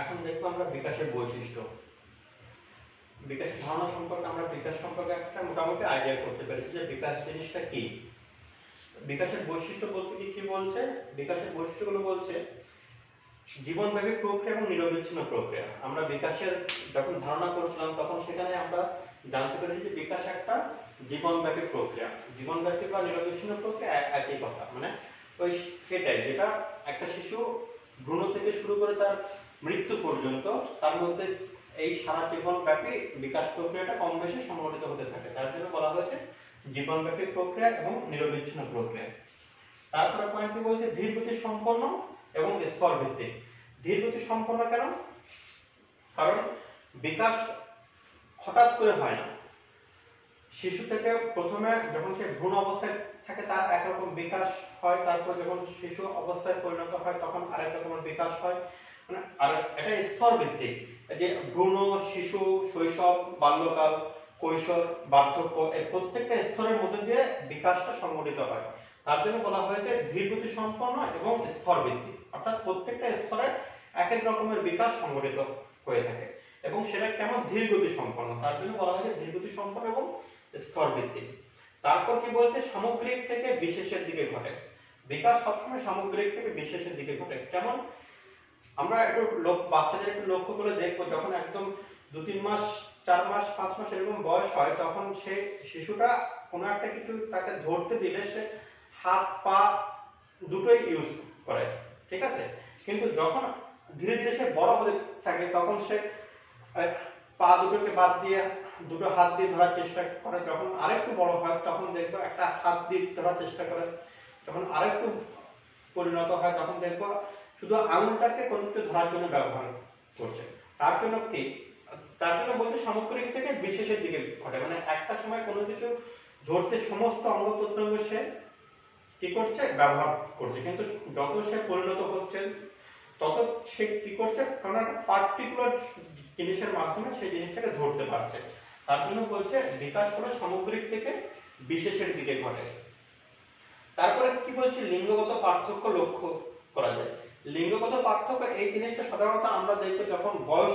এখন দেখব আমরা বিকাশের বৈশিষ্ট্য। বিকাশের ধারণা সম্পর্কে আমরা বিকাশ সম্পর্কে একটা মোটামুটি আইডিয়া করতে পেরেছি যে বিকাশ জিনিসটা কি। বিকাশের বৈশিষ্ট্য বলতে কি কি বলছে? বিকাশের বৈশিষ্ট্যগুলো বলছে, জীবনব্যাপী প্রক্রিয়া এবং নিরবিচ্ছিন্ন প্রক্রিয়া। আমরা বিকাশের যখন ধারণা করছিলাম, তখন সেখানে আমরা জানতে পেরেছি যে বিকাশ একটা জীবনব্যাপী প্রক্রিয়া। জীবনব্যাপী বা নিরবিচ্ছিন্ন প্রক্রিয়া একই কথা। মানে ওই সেটাই, যেটা একটা শিশু ভ্রূণ থেকে শুরু করে তার মৃত্যু পর্যন্ত তার মধ্যে এই সারা জীবনব্যাপী বিকাশ প্রক্রিয়াটা কম বেশি সংগঠিত হতে থাকে। তার জন্য বলা হয়েছে জীবনব্যাপী প্রক্রিয়া এবং নিরবিচ্ছিন্ন প্রক্রিয়া। তারপরে পয়েন্ট কি বলছে ধীর গতি সম্পন্ন এবং স্তর ভিত্তিক ধীর গতি সম্পন্ন কেন? কারণ বিকাশ হঠাৎ করে হয় না। শিশু থেকে প্রথমে যখন সে ভ্রূণ অবস্থায় থাকে তার একরকম বিকাশ হয়, তারপর যখন শিশু অবস্থায় পরিণত হয়, তখন আরেক রকমের বিকাশ হয়। মানে আর এটা স্তর ভিত্তিক, যে ভ্রূণ, শিশু, শৈশব, বাল্যকাল, কৈশোর, বার্ধক্য, এই প্রত্যেকটা স্তরের মধ্যে দিয়ে বিকাশটা সংগঠিত হয়। তার জন্য বলা হয়েছে ধীরগতি সম্পন্ন এবং স্তর ভিত্তিক। অর্থাৎ প্রত্যেকটা স্তরে এক এক রকমের বিকাশ সংগঠিত হয়ে থাকে এবং সেটা কেমন ধীরগতি সম্পন্ন? তার জন্য বলা হয়েছে ধীরগতি সম্পন্ন এবং স্তর ভিত্তিক। তারপর কি বলছে? সামগ্রিক থেকে বিশেষের দিকে ঘটে। বিকাশ সবসময় সামগ্রিক থেকে বিশেষের দিকে ঘটে। কেমন? আমরা একটু বাচ্চাদের একটু লক্ষ্য করে দেখব, যখন একদম দু তিন মাস, চার মাস, পাঁচ মাস এরকম বয়স হয়, তখন সে শিশুটা কোনো একটা কিছু তাকে ধরতে দিলে সে হাত, পা দুটোই ইউজ করে, ঠিক আছে? কিন্তু যখন ধীরে ধীরে সে বড় হতে থাকে, তখন সে পা দুটোকে বাদ দিয়ে দুটো হাত দিয়ে ধরার চেষ্টা করে, যখন আরেকটু বড় হয়, তখন দেখব একটা হাত দিয়ে ধরার চেষ্টা করে। যখন আরেকটু পরিণত হয়, তখন দেখব শুধু আঙুলটাকে কোনো কিছু ধরার জন্য ব্যবহার করছে। তার জন্য কি? তার জন্য বলছে সামগ্রিক থেকে বিশেষের দিকে ঘটে। মানে একটা সময় কোনো কিছু ধরতে সমস্ত অঙ্গ প্রত্যঙ্গ সে কি করছে? ব্যবহার করছে। কিন্তু যত সে পরিণত হচ্ছে, তত সে কি করছে? কারণ একটা পার্টিকুলার জিনিসের মাধ্যমে সেই জিনিসটাকে ধরতে পারছে। তার জন্য বলছে বিকাশ হলো সামগ্রিক থেকে বিশেষের দিকে ঘটে। তারপরে কি বলছে? লিঙ্গগত পার্থক্য লক্ষ্য করা যায়। লিঙ্গগত পার্থক্য এই জিনিসটা সাধারণত আমরা দেখব যখন বয়স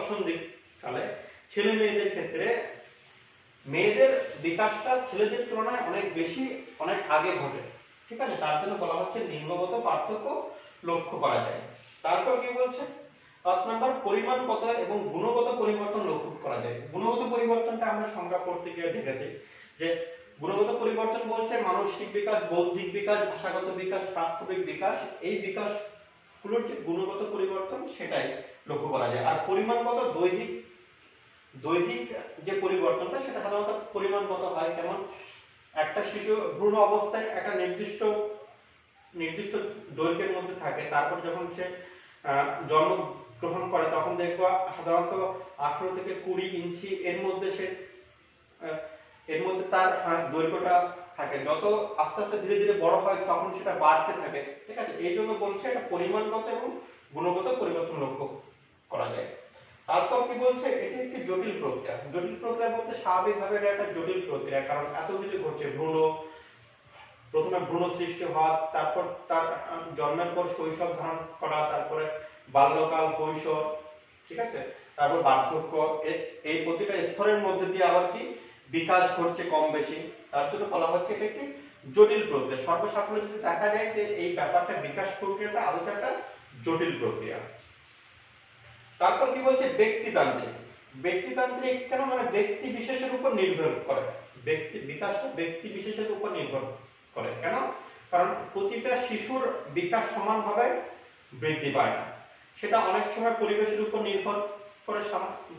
কালে ছেলে মেয়েদের ক্ষেত্রে মেয়েদের বিকাশটা ছেলেদের তুলনায় অনেক বেশি, অনেক আগে ঘটে। ঠিক আছে? তার জন্য বলা হচ্ছে লিঙ্গগত পার্থক্য লক্ষ্য করা যায়। তারপর কি বলছে? পাঁচ নাম্বার পরিমাণগত এবং গুণগত পরিবর্তন লক্ষ্য করা যায় গুণগত পরিবর্তনটা আমরা সংজ্ঞা করতে গিয়ে দেখেছি যে গুণগত পরিবর্তন বলছে মানসিক বিকাশ, বৌদ্ধিক বিকাশ, ভাষাগত বিকাশ, প্রাথমিক বিকাশ। এই বিকাশগুলোর যে গুণগত পরিবর্তন, সেটাই লক্ষ্য করা যায়। আর পরিমাণগত দৈহিক দৈহিক যে পরিবর্তনটা, সেটা সাধারণত পরিমাণগত হয়। কেমন একটা শিশু ভ্রূণ অবস্থায় একটা নির্দিষ্ট নির্দিষ্ট দৈর্ঘ্যের মধ্যে থাকে। তারপর যখন সে জন্ম গ্রহণ করে তখন দেখব সাধারণত আঠারো থেকে কুড়ি ইঞ্চি এর মধ্যে সে এর মধ্যে তার আহ, দৈর্ঘ্যটা থাকে। যত আস্তে আস্তে ধীরে ধীরে বড় হয় তখন সেটা বাড়তে থাকে। ঠিক আছে? এই জন্য বলছে এটা পরিমাণগত এবং গুণগত পরিবর্তন লক্ষ্য করা যায়। তারপর কি বলছে? এটি একটি জটিল প্রক্রিয়া। জটিল প্রক্রিয়া বলতে স্বাভাবিকভাবে এটা একটা জটিল প্রক্রিয়া কারণ এত কিছু ঘটছে। ভ্রূণ প্রথমে ভ্রূণ সৃষ্টি হওয়া তারপর তার জন্মের পর শৈশব ধারণ করা তারপরে বাল্যকাল, কৈশোর, ঠিক আছে? তারপর বার্ধক্য এই প্রতিটা স্তরের মধ্যে দিয়ে আবার কি? বিকাশ ঘটছে কম বেশি। তার জন্য বলা হচ্ছে এটা একটি জটিল প্রক্রিয়া। সর্বসাধারণ যদি দেখা যায় যে এই ব্যাপারটা বিকাশ প্রক্রিয়াটা আদৌ একটা জটিল প্রক্রিয়া। তারপর কি বলছে? ব্যক্তিতান্ত্রিক। ব্যক্তিতান্ত্রিক কেন? মানে ব্যক্তি বিশেষের উপর নির্ভর করে। ব্যক্তি, বিকাশটা ব্যক্তি বিশেষের উপর নির্ভর করে। কেন? কারণ প্রতিটা শিশুর বিকাশ সমানভাবে বৃদ্ধি পায় না। সেটা অনেক সময় পরিবেশের উপর নির্ভর করে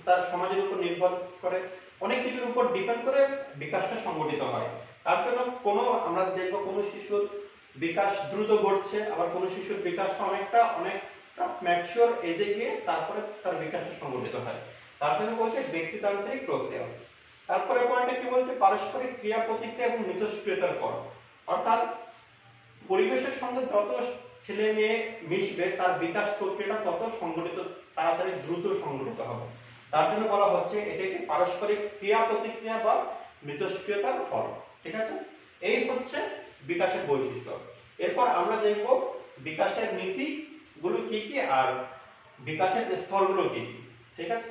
তার সমাজের উপর নির্ভর করে। অনেক কিছুর উপর ডিপেন্ড করে বিকাশটা সংগঠিত হয়। তার জন্য কোনো, আমরা দেখব কোনো শিশুর বিকাশ দ্রুত ঘটছে, আবার কোনো শিশুর বিকাশটা অনেকটা অনেকটা ম্যাচিওর এজে গিয়ে তারপরে তার বিকাশটা সংগঠিত হয়। তার জন্য বলছে ব্যক্তিতান্ত্রিক প্রক্রিয়া। তারপরে পয়েন্টে কি বলছে? পারস্পরিক ক্রিয়া প্রতিক্রিয়া এবং মিথস্ক্রিয়তার পর। অর্থাৎ পরিবেশের সঙ্গে যত ছেলে মেয়ে মিশবে, তার বিকাশ প্রক্রিয়াটা তত সংগঠিত, তাড়াতাড়ি দ্রুত সংগঠিত হবে। তার জন্য বলা হচ্ছে, এটা একটি পারস্পরিক ক্রিয়া প্রতিক্রিয়া বা মিথস্ক্রিয়তার ফল, ঠিক আছে? এই হচ্ছে বিকাশের বৈশিষ্ট্য। এরপর আমরা দেখব বিকাশের নীতি গুলো কি কি আর বিকাশের স্তরগুলো কি কি, ঠিক আছে?